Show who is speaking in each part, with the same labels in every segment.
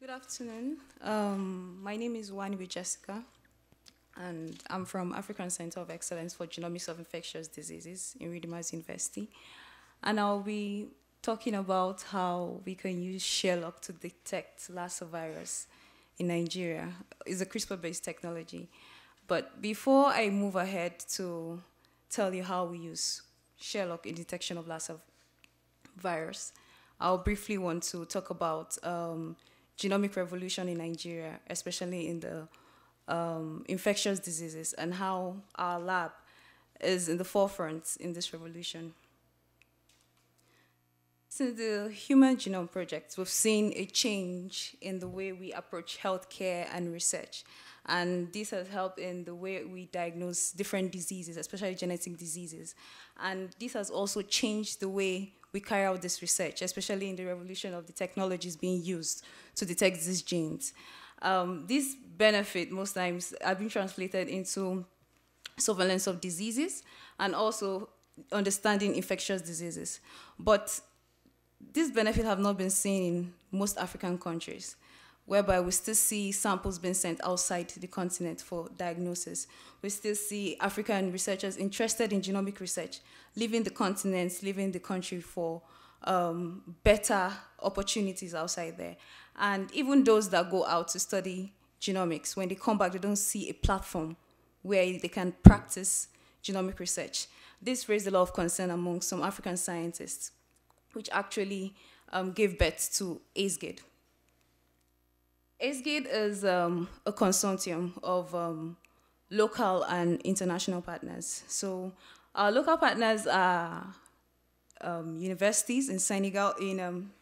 Speaker 1: Good afternoon. Um, my name is Wanibi Jessica, and I'm from African Center of Excellence for Genomics of Infectious Diseases in Redeemers University. And I'll be talking about how we can use Sherlock to detect Lassa virus in Nigeria. It's a CRISPR-based technology. But before I move ahead to tell you how we use Sherlock in detection of Lassa virus, I'll briefly want to talk about um, genomic revolution in Nigeria, especially in the um, infectious diseases, and how our lab is in the forefront in this revolution. Since the Human Genome Project, we've seen a change in the way we approach healthcare and research. And this has helped in the way we diagnose different diseases, especially genetic diseases. And this has also changed the way we carry out this research, especially in the revolution of the technologies being used to detect these genes. Um, this benefit most times have been translated into surveillance of diseases and also understanding infectious diseases. But this benefit have not been seen in most African countries, whereby we still see samples being sent outside the continent for diagnosis. We still see African researchers interested in genomic research, leaving the continent, leaving the country for um, better opportunities outside there. And even those that go out to study genomics, when they come back, they don't see a platform where they can practice genomic research. This raised a lot of concern among some African scientists, which actually um, gave birth to ACEGID. ACEGID is um, a consortium of um, local and international partners. So our local partners are um, universities in Senegal, in um,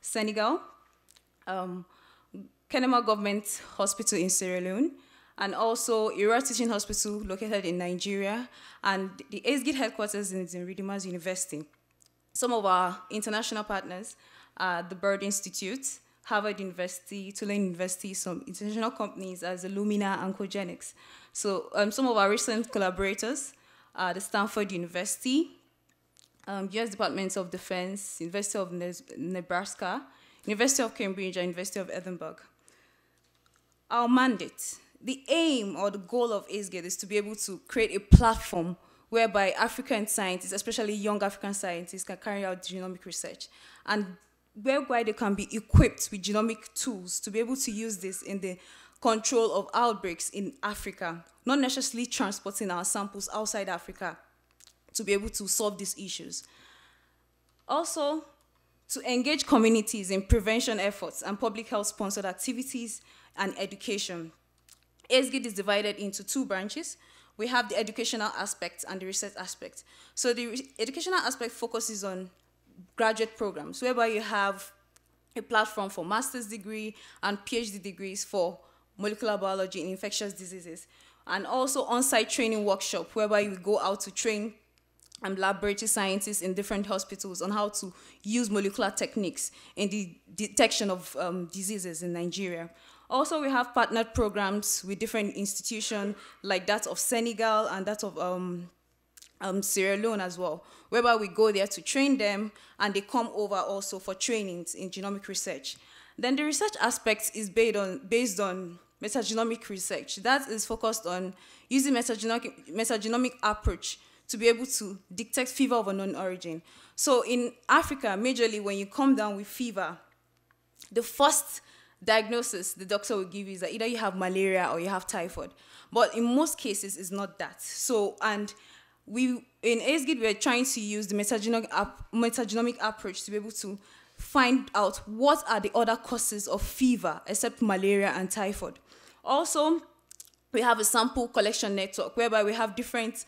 Speaker 1: Senegal, um, Kenema Government Hospital in Sierra Leone, and also Ira Teaching Hospital located in Nigeria, and the ACEGID headquarters is in Redeemers University. Some of our international partners are the Bird Institute, Harvard University, Tulane University, some international companies as Illumina and Cogenics. So um, some of our recent collaborators are the Stanford University, um, U.S. Department of Defense, University of ne Nebraska, University of Cambridge, and University of Edinburgh. Our mandate, the aim or the goal of ACEGID is to be able to create a platform whereby African scientists, especially young African scientists, can carry out genomic research and whereby they can be equipped with genomic tools to be able to use this in the control of outbreaks in Africa, not necessarily transporting our samples outside Africa to be able to solve these issues. Also, to engage communities in prevention efforts and public health sponsored activities and education. ACEGID is divided into two branches. We have the educational aspect and the research aspect. So the educational aspect focuses on graduate programs, whereby you have a platform for master's degree and PhD degrees for molecular biology and infectious diseases, and also on-site training workshop, whereby you go out to train um, laboratory scientists in different hospitals on how to use molecular techniques in the detection of um, diseases in Nigeria. Also, we have partnered programs with different institutions like that of Senegal and that of um, um, Sierra Leone as well, whereby we go there to train them and they come over also for trainings in genomic research. Then the research aspect is based on, based on metagenomic research. That is focused on using metagenomic, metagenomic approach to be able to detect fever of unknown origin. So in Africa, majorly when you come down with fever, the first diagnosis the doctor will give you is that either you have malaria or you have typhoid. But in most cases, it's not that. So, and we in ACEGID, we're trying to use the metagenomic, ap metagenomic approach to be able to find out what are the other causes of fever except malaria and typhoid. Also, we have a sample collection network whereby we have different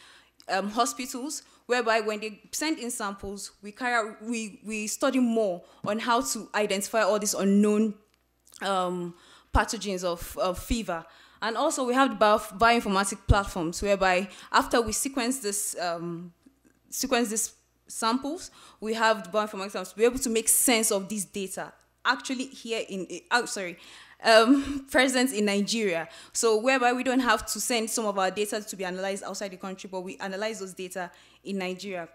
Speaker 1: um, hospitals whereby when they send in samples, we carry out, we, we study more on how to identify all these unknown um, pathogens of, of fever. And also we have the bio, bioinformatic platforms whereby after we sequence this, um, sequence these samples, we have the bioinformatics to be able to make sense of this data. Actually here in, oh, sorry, um, present in Nigeria. So whereby we don't have to send some of our data to be analyzed outside the country, but we analyze those data in Nigeria.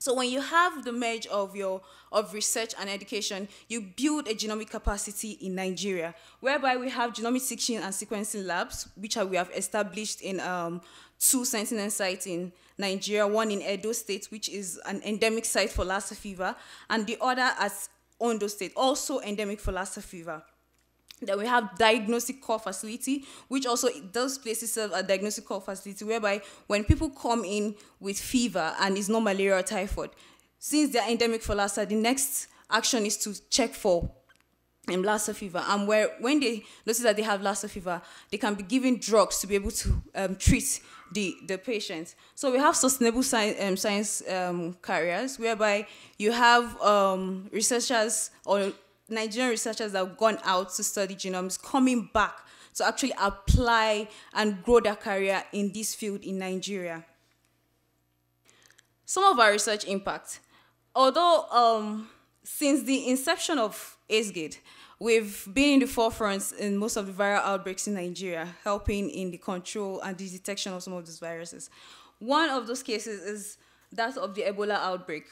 Speaker 1: So when you have the merge of your of research and education, you build a genomic capacity in Nigeria, whereby we have genomic sequencing and sequencing labs, which are, we have established in um, two sentinel sites in Nigeria, one in Edo State, which is an endemic site for Lassa fever, and the other at Ondo State, also endemic for Lassa fever. Then we have diagnostic core facility, which also those places serve a diagnostic core facility whereby when people come in with fever and it's not malaria or typhoid, since they're endemic for Lassa, the next action is to check for um, Lassa fever. And where when they notice that they have Lassa fever, they can be given drugs to be able to um, treat the, the patient. So we have sustainable um, science um, careers whereby you have um, researchers or Nigerian researchers that have gone out to study genomes coming back to actually apply and grow their career in this field in Nigeria. Some of our research impact. Although um, since the inception of ACEGID, we've been in the forefront in most of the viral outbreaks in Nigeria, helping in the control and the detection of some of these viruses. One of those cases is that of the Ebola outbreak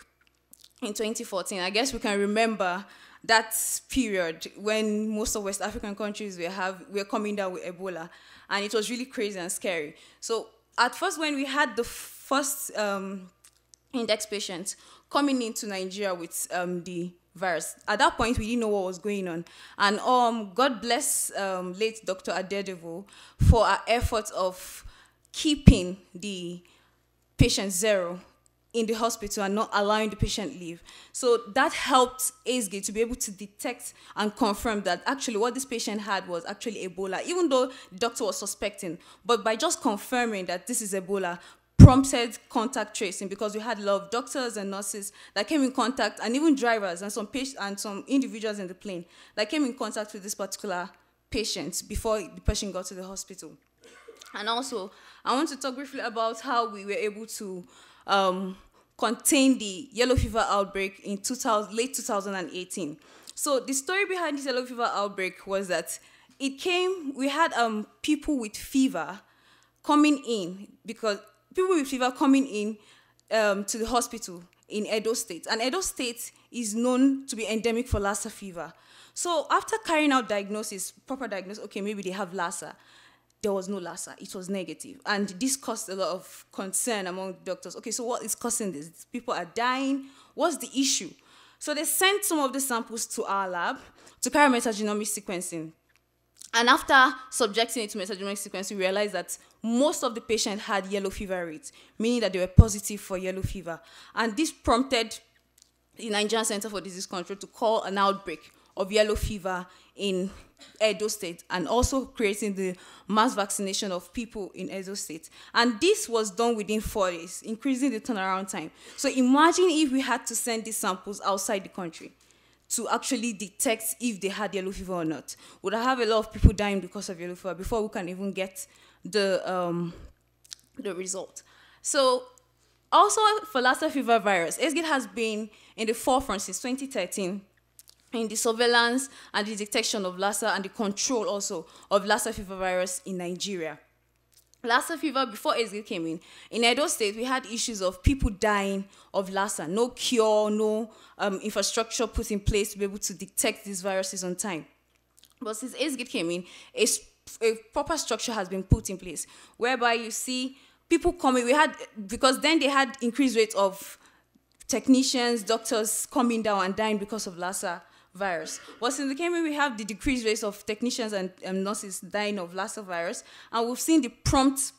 Speaker 1: in 2014. I guess we can remember that period when most of West African countries were have were coming down with Ebola, and it was really crazy and scary. So at first, when we had the first um, index patient coming into Nigeria with um, the virus, at that point we didn't know what was going on, and um, God bless um, late Dr. Adedevo for our efforts of keeping the patient zero in the hospital and not allowing the patient leave. So that helped ACEGID to be able to detect and confirm that actually what this patient had was actually Ebola, even though the doctor was suspecting. But by just confirming that this is Ebola, prompted contact tracing because we had a lot of doctors and nurses that came in contact and even drivers and some patients and some individuals in the plane that came in contact with this particular patient before the patient got to the hospital. And also, I want to talk briefly about how we were able to um, contained the yellow fever outbreak in 2000, late 2018. So the story behind this yellow fever outbreak was that it came, we had um, people with fever coming in because people with fever coming in um, to the hospital in Edo State. And Edo State is known to be endemic for Lassa fever. So after carrying out diagnosis, proper diagnosis, okay, maybe they have Lassa there was no Lassa. It was negative. And this caused a lot of concern among doctors. Okay, so what is causing this? People are dying. What's the issue? So they sent some of the samples to our lab to carry metagenomic sequencing. And after subjecting it to metagenomic sequencing, we realized that most of the patients had yellow fever rates, meaning that they were positive for yellow fever. And this prompted the Nigerian Center for Disease Control to call an outbreak of yellow fever in Edo State and also creating the mass vaccination of people in Edo State. And this was done within four days, increasing the turnaround time. So imagine if we had to send these samples outside the country to actually detect if they had yellow fever or not. Would I have a lot of people dying because of yellow fever before we can even get the, um, the result? So also for Lassa fever virus, ACEGID has been in the forefront since 2013 in the surveillance and the detection of Lassa and the control also of Lassa fever virus in Nigeria. Lassa fever, before ACEGID came in, in Edo State, we had issues of people dying of Lassa. No cure, no um, infrastructure put in place to be able to detect these viruses on time. But since ACEGID came in, a, a proper structure has been put in place whereby you see people coming. We had, because then they had increased rates of technicians, doctors coming down and dying because of Lassa virus. But since the came we have the decreased rates of technicians and um, nurses dying of Lassa virus, and we've seen the prompt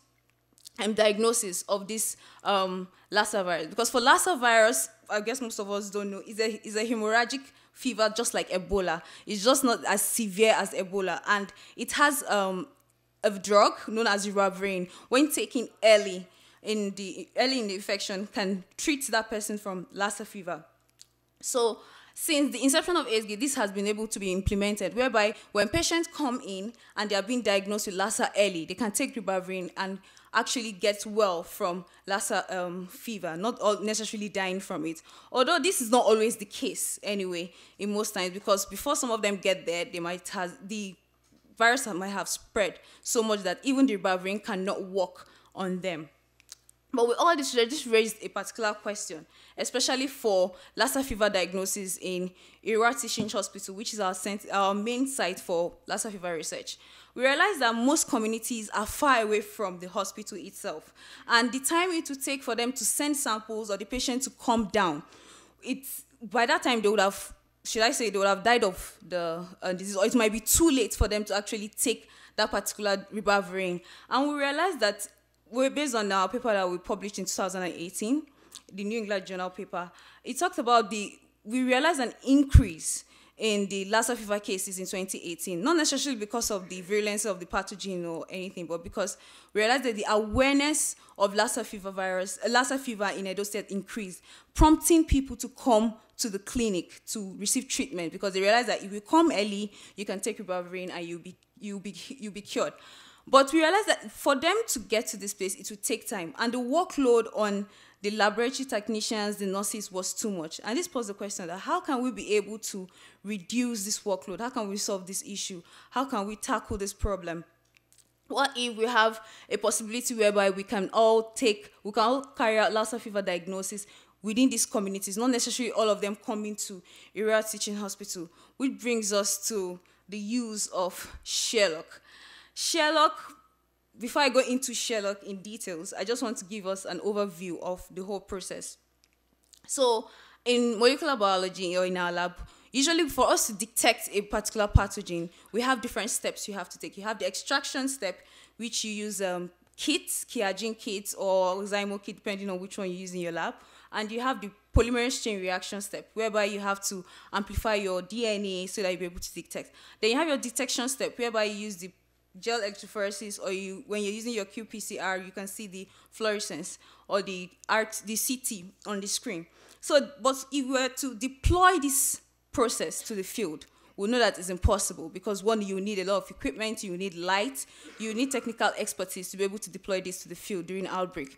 Speaker 1: um, diagnosis of this um, Lassa virus. Because for Lassa virus, I guess most of us don't know, is a, is a hemorrhagic fever just like Ebola. It's just not as severe as Ebola. And it has um, a drug known as ribavirin. When taken early in the early in the infection, can treat that person from Lassa fever. So since the inception of ASG, this has been able to be implemented, whereby when patients come in and they are being diagnosed with Lassa early, they can take ribavirin and actually get well from Lassa um, fever, not necessarily dying from it. Although this is not always the case anyway, in most times, because before some of them get there, they might have the virus might have spread so much that even the ribavirin cannot work on them. But with all this, this raised a particular question, especially for Lassa fever diagnosis in Ira Teaching Hospital, which is our, our main site for Lassa fever research. We realized that most communities are far away from the hospital itself, and the time it would take for them to send samples or the patient to come down, it's by that time they would have, should I say, they would have died of the uh, disease, or it might be too late for them to actually take that particular ribavirin. And we realized that we're based on our paper that we published in 2018, the New England Journal paper. It talked about the, we realized an increase in the Lassa fever cases in 2018, not necessarily because of the virulence of the pathogen or anything, but because we realized that the awareness of Lassa fever virus, uh, Lassa fever in Edo State increased, prompting people to come to the clinic to receive treatment because they realized that if you come early, you can take ribavirin and you'll be, you'll be, you'll be cured. But we realized that for them to get to this place, it would take time. And the workload on the laboratory technicians, the nurses was too much. And this posed the question that how can we be able to reduce this workload? How can we solve this issue? How can we tackle this problem? What if we have a possibility whereby we can all take, we can all carry out Lassa fever diagnosis within these communities, not necessarily all of them coming to Ira Teaching Hospital, which brings us to the use of Sherlock. Sherlock, before I go into Sherlock in details, I just want to give us an overview of the whole process. So, in molecular biology or in our lab, usually for us to detect a particular pathogen, we have different steps you have to take. You have the extraction step, which you use um, kits, Qiagen kits, or Zymo kit, depending on which one you use in your lab. And you have the polymerase chain reaction step, whereby you have to amplify your DNA so that you'll be able to detect. Then you have your detection step, whereby you use the gel electrophoresis or you when you're using your qPCR, you can see the fluorescence or the art the CT on the screen. So, but if we were to deploy this process to the field, we know that it's impossible because one, you need a lot of equipment, you need light, you need technical expertise to be able to deploy this to the field during outbreak.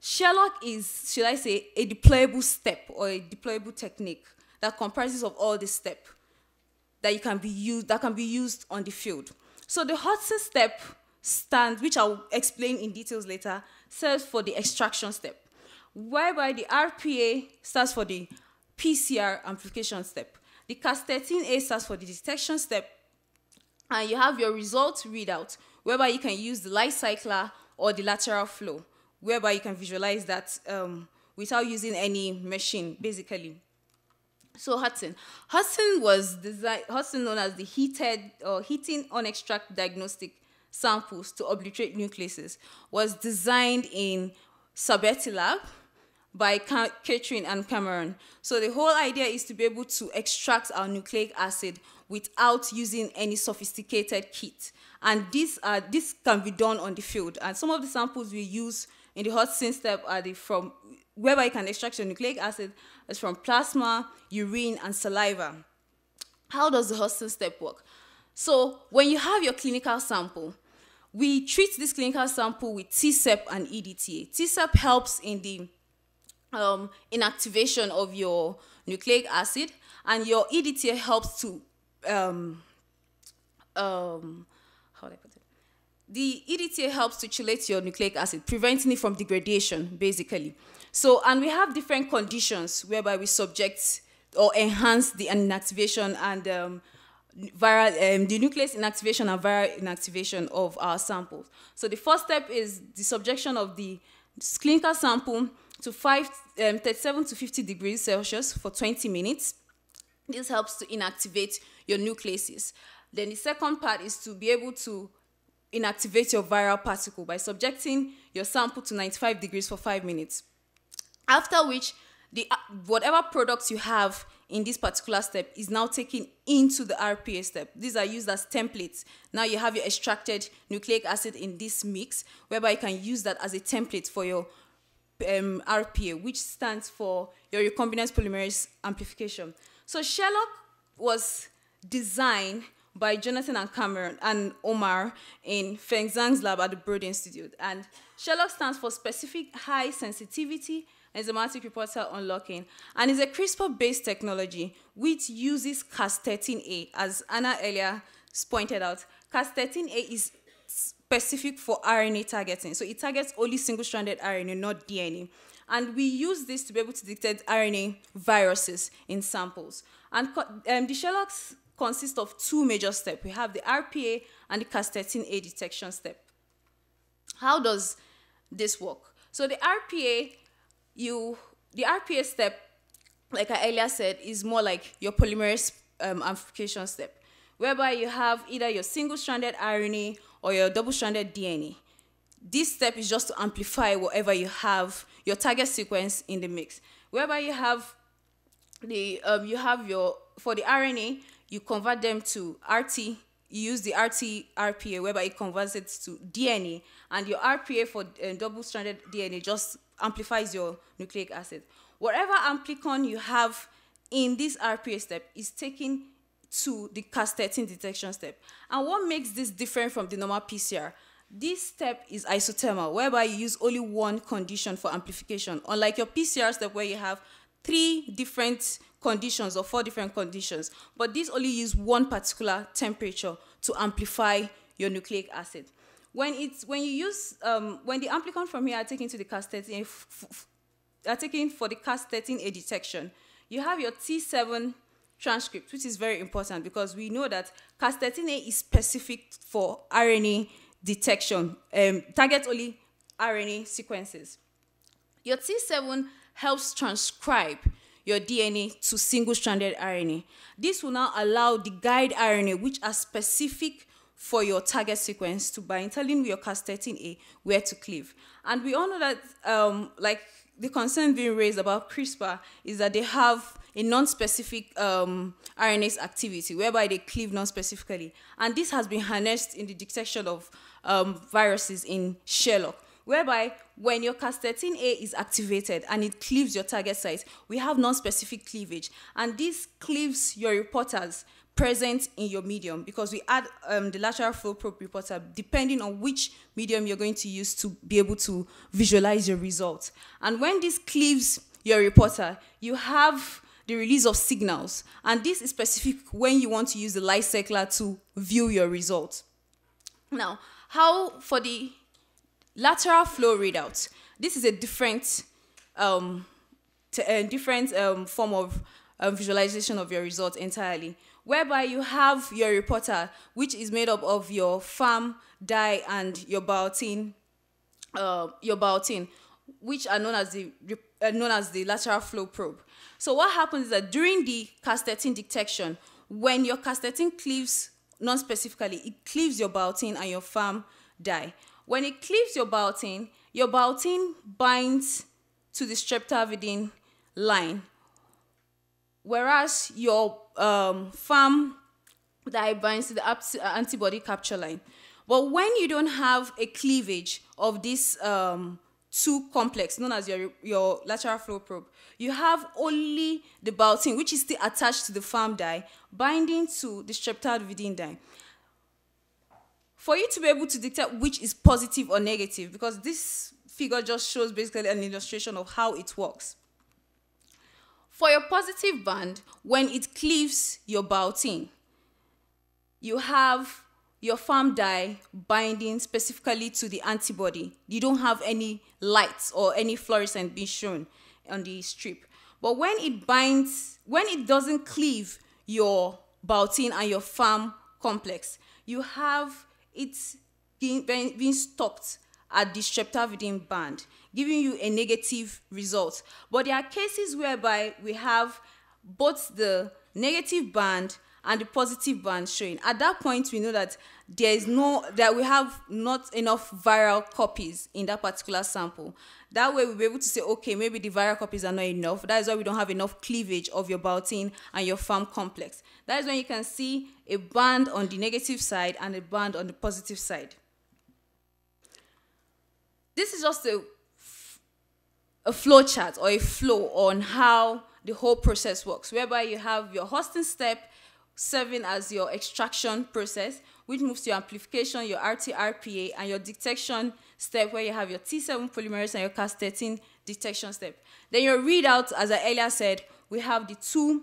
Speaker 1: Sherlock is, should I say, a deployable step or a deployable technique that comprises of all the steps that you can be used that can be used on the field. So the Hudson step stands, which I'll explain in details later, stands for the extraction step, whereby the RPA stands for the PCR amplification step. The Cas13a stands for the detection step, and you have your result readout, whereby you can use the light cycler or the lateral flow, whereby you can visualize that um, without using any machine, basically. So Hudson. Hudson was designed, Hudson known as the heated or heating on extract diagnostic samples to obliterate nucleases, was designed in Sabeti Lab by Catherine and Cameron. So the whole idea is to be able to extract our nucleic acid without using any sophisticated kit. And this, uh, this can be done on the field. And some of the samples we use in the Hudson step are the from whereby you can extract your nucleic acid is from plasma, urine, and saliva. How does the Hudson step work? So when you have your clinical sample, we treat this clinical sample with TSEP and EDTA. TSEP helps in the um, inactivation of your nucleic acid, and your EDTA helps to um, um, how do I put it? The EDTA helps to chelate your nucleic acid, preventing it from degradation, basically. So, and we have different conditions whereby we subject or enhance the inactivation and um, viral, um, the nucleus inactivation and viral inactivation of our samples. So the first step is the subjection of the clinical sample to five, um, 37 to 50 degrees Celsius for 20 minutes. This helps to inactivate your nucleases. Then the second part is to be able to inactivate your viral particle by subjecting your sample to 95 degrees for five minutes. After which, the uh, whatever products you have in this particular step is now taken into the RPA step. These are used as templates. Now you have your extracted nucleic acid in this mix, whereby you can use that as a template for your um, RPA, which stands for your recombinant polymerase amplification. So Sherlock was designed by Jonathan and Cameron and Omar in Feng Zhang's lab at the Broad Institute. And Sherlock stands for specific high sensitivity enzymatic reporter unlocking, and is a CRISPR-based technology which uses Cas13a, as Anna earlier pointed out. Cas13a is specific for RNA targeting. So it targets only single-stranded RNA, not DNA. And we use this to be able to detect RNA viruses in samples. And um, the Sherlock's consist of two major steps. We have the RPA and the Cas13a detection step. How does this work? So the RPA, you the RPA step, like I earlier said, is more like your polymerase um, amplification step, whereby you have either your single-stranded RNA or your double-stranded DNA. This step is just to amplify whatever you have, your target sequence in the mix. Whereby you have the um, you have your for the RNA, you convert them to RT. You use the RT RPA, whereby it converts it to DNA, and your RPA for uh, double-stranded DNA just amplifies your nucleic acid. Whatever amplicon you have in this RPA step is taken to the Cas13 detection step. And what makes this different from the normal PCR? This step is isothermal, whereby you use only one condition for amplification, unlike your PCR step where you have three different conditions or four different conditions, but these only use one particular temperature to amplify your nucleic acid. When it's when you use um, when the amplicon from here are taken to the Cas13 are taken for the Cas13a detection, you have your T7 transcript, which is very important because we know that Cas13a is specific for RNA detection, um, target only RNA sequences. Your T7 helps transcribe your DNA to single-stranded RNA. This will now allow the guide RNA, which are specific for your target sequence to bind, telling your Cas13a where to cleave. And we all know that, um, like the concern being raised about CRISPR is that they have a non-specific um, activity, whereby they cleave non-specifically. And this has been harnessed in the detection of um, viruses in Sherlock, whereby when your Cas13a is activated and it cleaves your target site, we have non-specific cleavage. And this cleaves your reporters present in your medium because we add um, the lateral flow probe reporter depending on which medium you're going to use to be able to visualize your results. And when this cleaves your reporter, you have the release of signals. And this is specific when you want to use the light cycler to view your results. Now, how for the lateral flow readout, this is a different, um, different um, form of um, visualization of your results entirely whereby you have your reporter, which is made up of your FAM, dye, and your biotin, uh, your biotin, which are known as the uh, known as the lateral flow probe. So what happens is that during the Cas13 detection, when your Cas13 cleaves non-specifically, it cleaves your biotin and your FAM dye. When it cleaves your biotin, your biotin binds to the streptavidin line, whereas your um, FAM that binds to the uh, antibody capture line. But when you don't have a cleavage of this um, two complex, known as your, your lateral flow probe, you have only the biotin, which is still attached to the FAM dye, binding to the streptavidin dye. For you to be able to detect which is positive or negative, because this figure just shows basically an illustration of how it works. For your positive band, when it cleaves your biotin, you have your farm dye binding specifically to the antibody. You don't have any lights or any fluorescent being shown on the strip. But when it binds, when it doesn't cleave your biotin and your farm complex, you have it being, being stopped at the streptavidin band, giving you a negative result. But there are cases whereby we have both the negative band and the positive band showing. At that point, we know that there is no that we have not enough viral copies in that particular sample. That way, we'll be able to say, okay, maybe the viral copies are not enough. That is why we don't have enough cleavage of your biotin and your FAM complex. That is when you can see a band on the negative side and a band on the positive side. This is just a, a flow chart or a flow on how the whole process works, whereby you have your hosting step serving as your extraction process, which moves to your amplification, your RT-RPA, and your detection step, where you have your T7 polymerase and your Cas13 detection step. Then your readout, as I earlier said, we have the two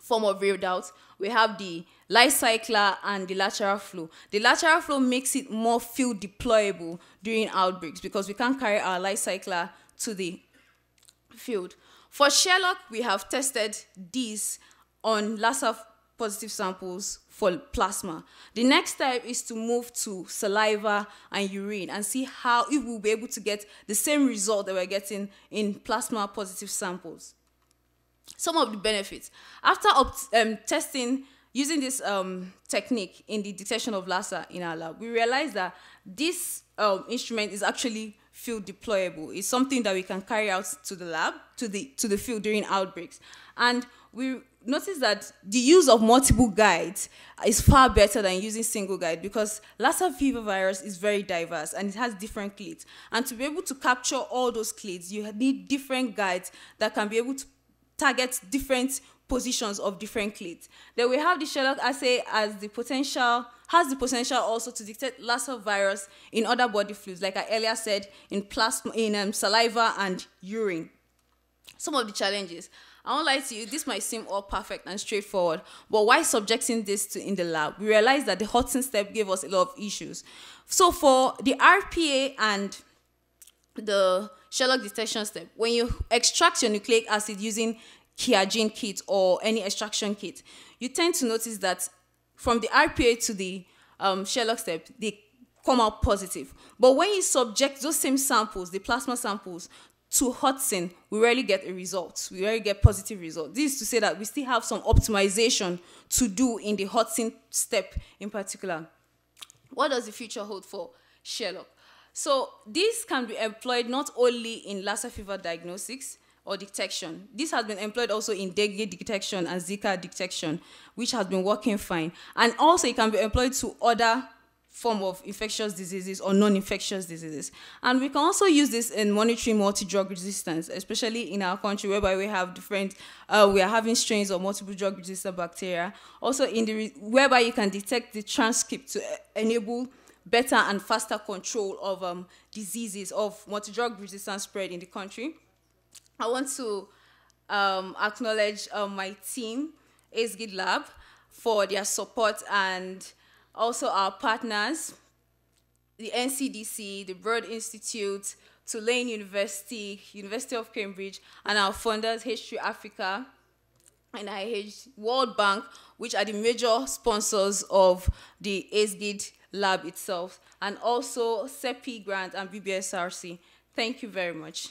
Speaker 1: form of readout, we have the light cycler and the lateral flow. The lateral flow makes it more field deployable during outbreaks because we can carry our light cycler to the field. For Sherlock, we have tested these on Lassa positive samples for plasma. The next step is to move to saliva and urine and see how if we'll be able to get the same result that we're getting in plasma positive samples. Some of the benefits. After um, testing using this um, technique in the detection of Lassa in our lab, we realized that this um, instrument is actually field deployable. It's something that we can carry out to the lab, to the to the field during outbreaks. And we noticed that the use of multiple guides is far better than using single guide because Lassa fever virus is very diverse and it has different clades. And to be able to capture all those clades, you need different guides that can be able to target different positions of different clades. Then we have the Sherlock assay as the potential has the potential also to detect Lassa virus in other body fluids, like I earlier said, in plasma, in um, saliva and urine. Some of the challenges. I won't lie to you, this might seem all perfect and straightforward, but why subjecting this to in the lab? We realized that the Hudson step gave us a lot of issues. So for the RPA and the Sherlock detection step, when you extract your nucleic acid using Qiagen kit or any extraction kit, you tend to notice that from the RPA to the um, Sherlock step, they come out positive. But when you subject those same samples, the plasma samples, to Hudson, we rarely get a result. We rarely get positive result. This is to say that we still have some optimization to do in the Hudson step in particular. What does the future hold for Sherlock? So this can be employed not only in Lassa fever diagnostics, or detection. This has been employed also in dengue detection and Zika detection, which has been working fine. And also it can be employed to other form of infectious diseases or non-infectious diseases. And we can also use this in monitoring multi-drug resistance, especially in our country whereby we have different, uh, we are having strains of multiple drug resistant bacteria. Also in the, whereby you can detect the transcript to enable better and faster control of um, diseases of multi-drug resistant spread in the country. I want to um, acknowledge uh, my team, ACEGID Lab, for their support and also our partners, the NCDC, the Broad Institute, Tulane University, University of Cambridge, and our funders, H3 Africa, NIH, World Bank, which are the major sponsors of the ACEGID lab itself, and also CEPI grant and BBSRC. Thank you very much.